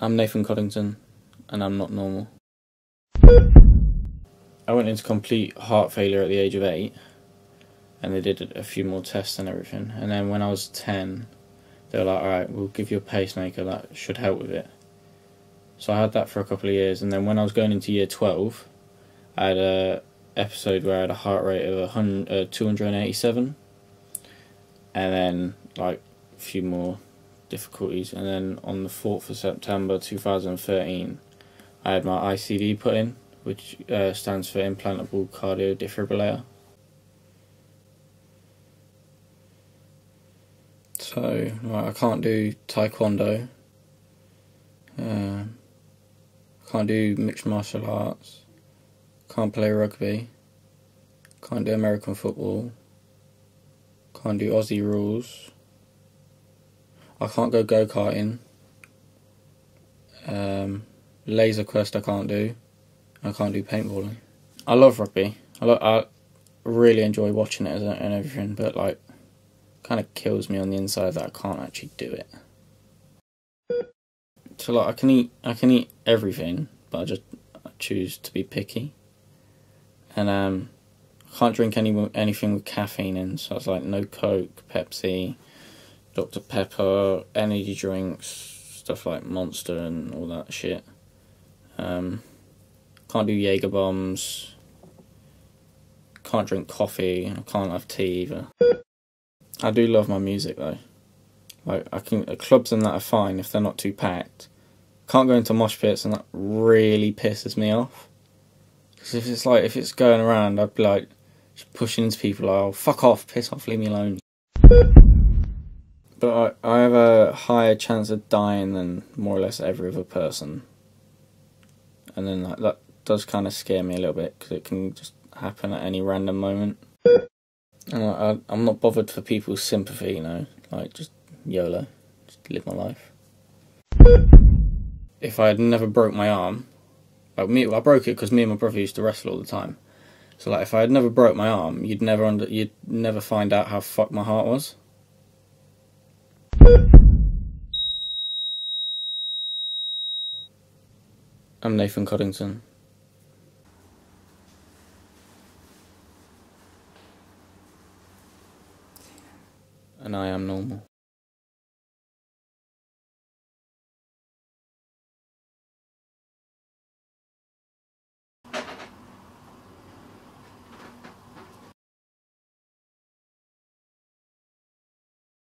I'm Nathan Coddington, and I'm not normal. I went into complete heart failure at the age of eight, and they did a few more tests and everything. And then when I was 10, they were like, alright, we'll give you a pacemaker, that should help with it. So I had that for a couple of years, and then when I was going into year 12, I had a episode where I had a heart rate of 100, uh, 287, and then like a few more difficulties. And then on the 4th of September 2013, I had my ICD put in, which uh, stands for implantable cardio defibrillator. So I can't do taekwondo. Uh, can't do mixed martial arts. Can't play rugby. Can't do American football. Can't do Aussie rules. I can't go go karting. Um, laser quest I can't do. I can't do paintballing. I love rugby. I lo- I really enjoy watching it and everything, but like, kind of kills me on the inside that I can't actually do it. So like, I can eat I can eat everything, but I just I choose to be picky. And um, I can't drink any anything with caffeine in, so it's like no Coke, Pepsi, Dr Pepper, energy drinks, stuff like Monster and all that shit. Um, can't do Jaeger bombs. Can't drink coffee. I can't have tea either. I do love my music though. Like I can clubs and that are fine if they're not too packed. Can't go into mosh pits and that really pisses me off. Because if it's like if it's going around, I'd be like just pushing into people. Like, oh, fuck off, piss off, leave me alone. But I, I have a higher chance of dying than more or less every other person. And then that, that does kind of scare me a little bit because it can just happen at any random moment. And I, I'm not bothered for people's sympathy, you know, like just YOLO, just live my life. If I had never broke my arm, like me, I broke it because me and my brother used to wrestle all the time. So like, if I had never broke my arm, you'd never under, you'd never find out how fucked my heart was. I'm Nathan Coddington. And I am normal.